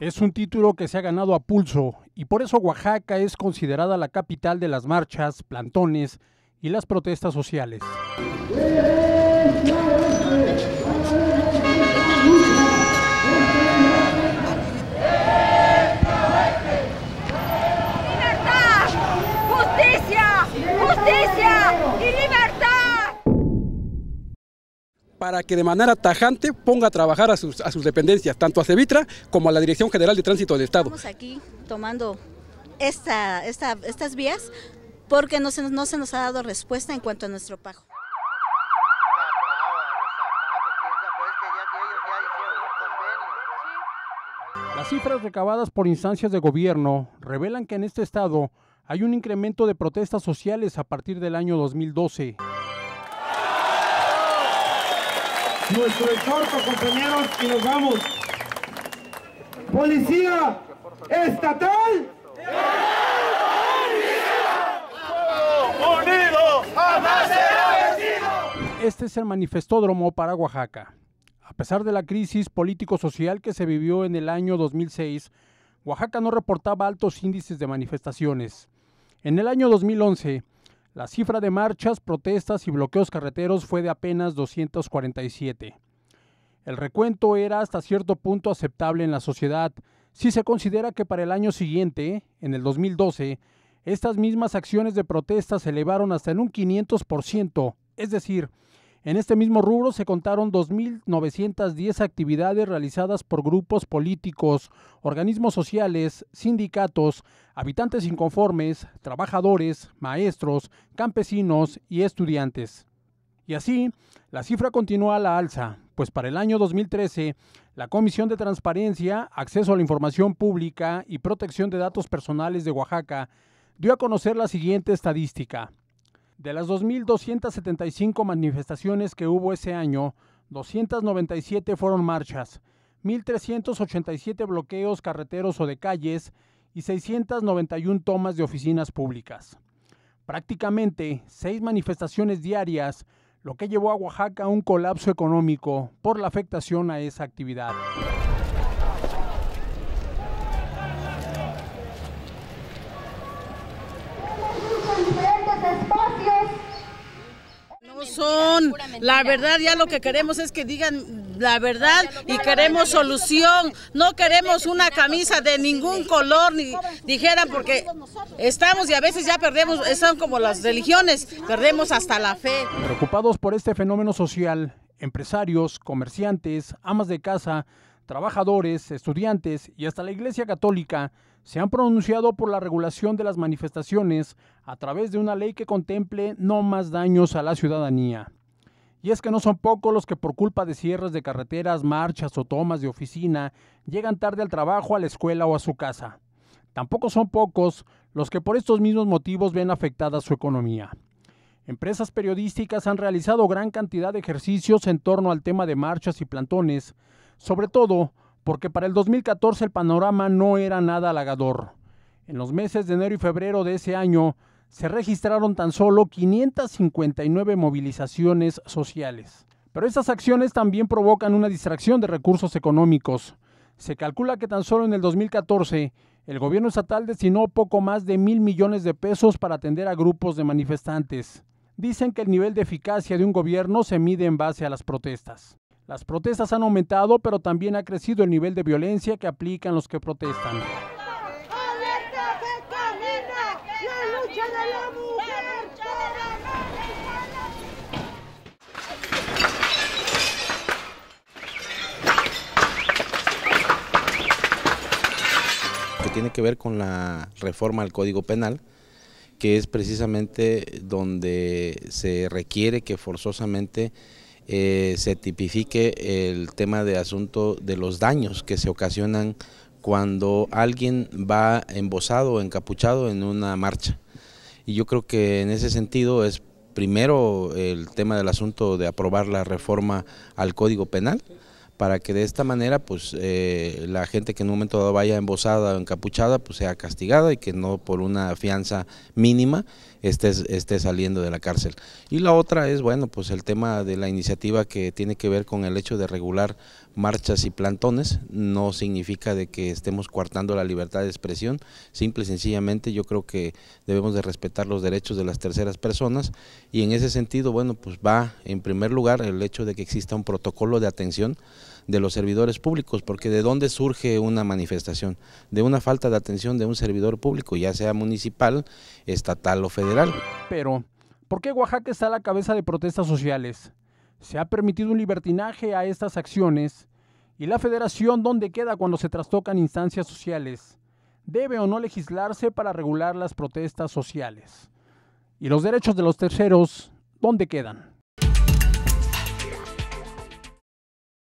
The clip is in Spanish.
Es un título que se ha ganado a pulso y por eso Oaxaca es considerada la capital de las marchas, plantones y las protestas sociales. Para que de manera tajante ponga a trabajar a sus, dependencias, tanto a Cevitra como a la Dirección General de Tránsito del Estado. Estamos aquí tomando esta, estas vías porque no se, no se nos ha dado respuesta en cuanto a nuestro pago. Las cifras recabadas por instancias de gobierno revelan que en este estado hay un incremento de protestas sociales a partir del año 2012. Nuestro exhorto, compañeros, y nos vamos. Policía Estatal. Este es el manifestódromo para Oaxaca. A pesar de la crisis político-social que se vivió en el año 2006, Oaxaca no reportaba altos índices de manifestaciones. En el año 2011, la cifra de marchas, protestas y bloqueos carreteros fue de apenas 247. El recuento era hasta cierto punto aceptable en la sociedad si se considera que para el año siguiente, en el 2012, estas mismas acciones de protesta se elevaron hasta en un 500%, es decir, en este mismo rubro se contaron 2.910 actividades realizadas por grupos políticos, organismos sociales, sindicatos, habitantes inconformes, trabajadores, maestros, campesinos y estudiantes. Y así, la cifra continúa a la alza, pues para el año 2013, la Comisión de Transparencia, Acceso a la Información Pública y Protección de Datos Personales de Oaxaca dio a conocer la siguiente estadística. De las 2.275 manifestaciones que hubo ese año, 297 fueron marchas, 1.387 bloqueos carreteros o de calles y 691 tomas de oficinas públicas. Prácticamente seis manifestaciones diarias, lo que llevó a Oaxaca a un colapso económico por la afectación a esa actividad. Son. La verdad, ya lo que queremos es que digan la verdad y queremos solución. No queremos una camisa de ningún color, ni dijeran, porque estamos y a veces ya perdemos, son como las religiones, perdemos hasta la fe. Preocupados por este fenómeno social, empresarios, comerciantes, amas de casa, trabajadores, estudiantes y hasta la Iglesia Católica se han pronunciado por la regulación de las manifestaciones a través de una ley que contemple no más daños a la ciudadanía. Y es que no son pocos los que por culpa de cierres de carreteras, marchas o tomas de oficina llegan tarde al trabajo, a la escuela o a su casa. Tampoco son pocos los que por estos mismos motivos ven afectada su economía. Empresas periodísticas han realizado gran cantidad de ejercicios en torno al tema de marchas y plantones, sobre todo porque para el 2014 el panorama no era nada halagador. En los meses de enero y febrero de ese año se registraron tan solo 559 movilizaciones sociales. Pero estas acciones también provocan una distracción de recursos económicos. Se calcula que tan solo en el 2014 el gobierno estatal destinó poco más de mil millones de pesos para atender a grupos de manifestantes. Dicen que el nivel de eficacia de un gobierno se mide en base a las protestas. Las protestas han aumentado, pero también ha crecido el nivel de violencia que aplican los que protestan. que tiene que ver con la reforma al Código Penal, que es precisamente donde se requiere que forzosamente eh, se tipifique el tema de asunto de los daños que se ocasionan cuando alguien va embosado o encapuchado en una marcha. Y yo creo que en ese sentido es primero el tema del asunto de aprobar la reforma al Código Penal para que de esta manera pues eh, la gente que en un momento dado vaya embosada o encapuchada pues sea castigada y que no por una fianza mínima esté, esté saliendo de la cárcel. Y la otra es bueno pues el tema de la iniciativa que tiene que ver con el hecho de regular marchas y plantones, no significa de que estemos coartando la libertad de expresión, simple y sencillamente yo creo que debemos de respetar los derechos de las terceras personas. Y en ese sentido bueno pues va en primer lugar el hecho de que exista un protocolo de atención de los servidores públicos, porque ¿de dónde surge una manifestación? De una falta de atención de un servidor público, ya sea municipal, estatal o federal. Pero, ¿por qué Oaxaca está a la cabeza de protestas sociales? ¿Se ha permitido un libertinaje a estas acciones? ¿Y la federación dónde queda cuando se trastocan instancias sociales? ¿Debe o no legislarse para regular las protestas sociales? ¿Y los derechos de los terceros dónde quedan?